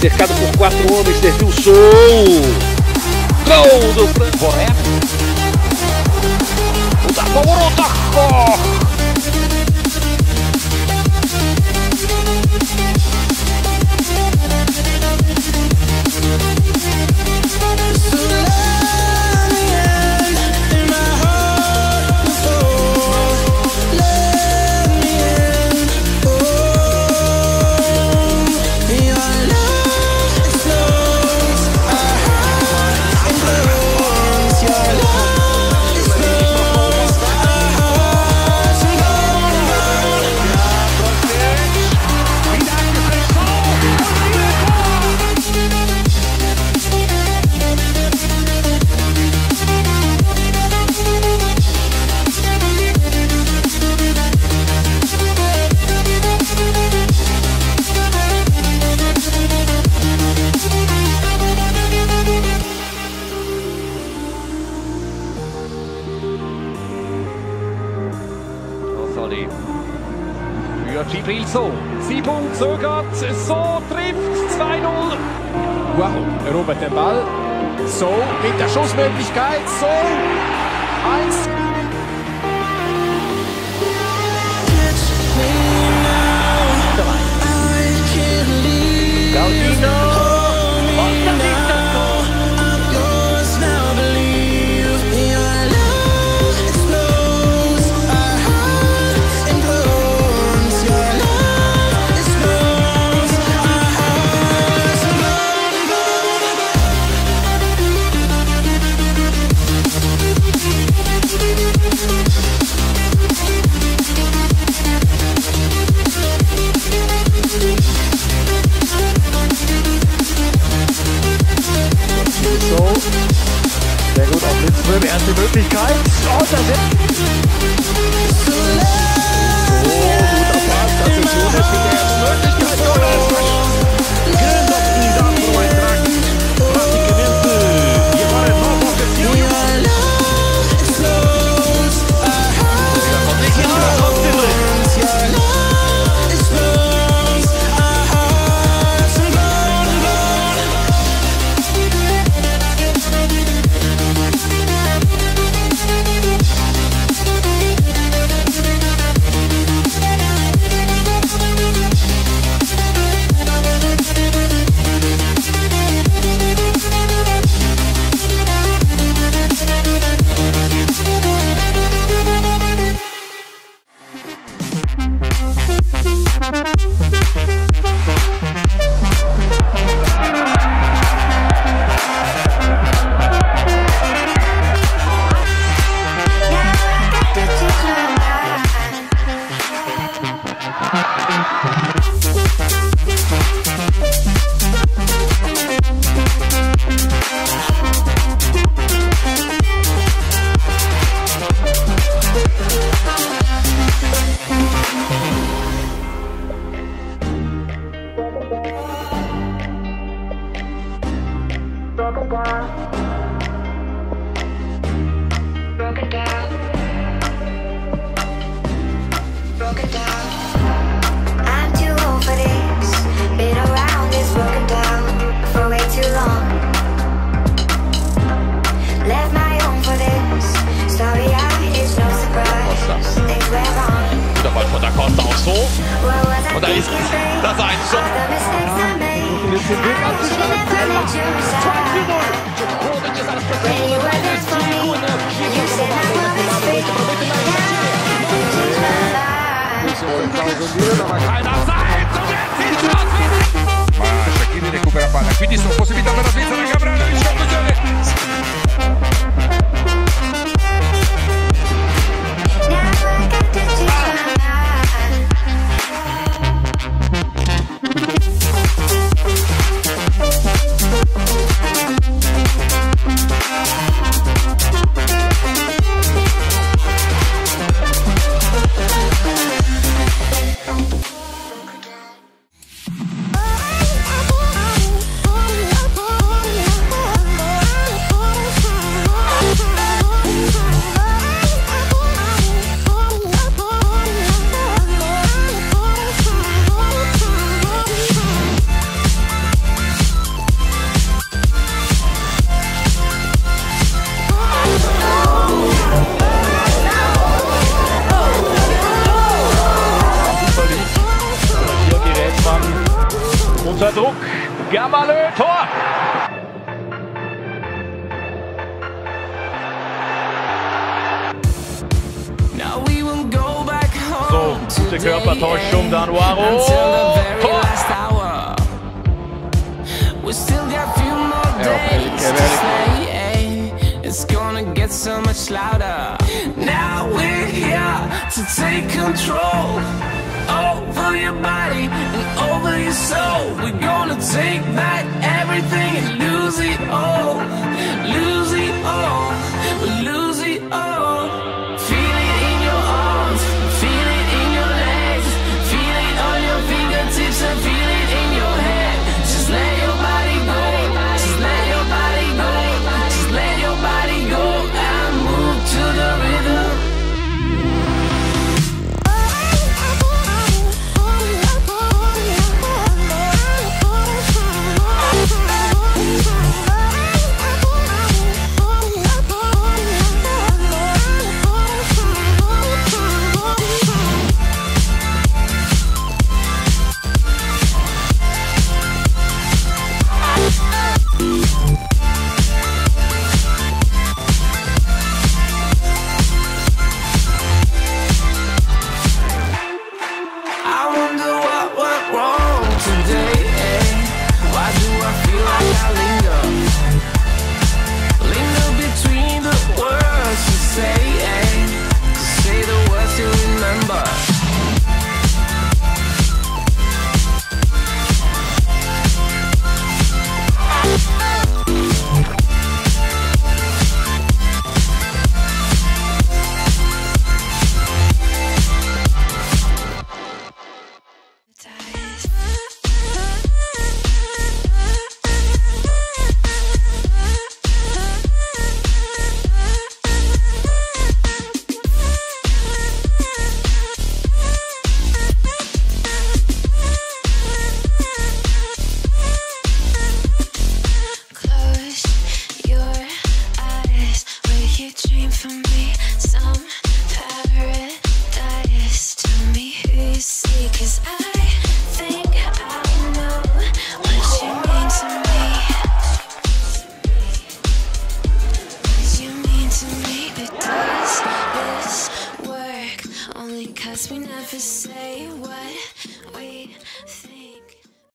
Cercado por quatro homens, serviu o sol. Gol do Franco. Correto. O Taco, o Taco. So, Simon zögert, so trifft 2-0. Wow, erobert den Ball. So, mit der Schussmöglichkeit, so, 1 cut? Und da ist das 1 zu 0. Quindi sono possibilità per la Svizzera Gabriele, il Druck. Gamalö, Tor! So, gute Körpertäuschung, Danuaro. Tor! It's gonna get so much louder. Now we're here to take control over your body and over your soul. We're gonna take back everything and lose it all. Lose it all. Lose it all. today.